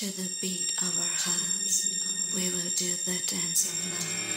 To the beat of our hearts, we will do the dance of love.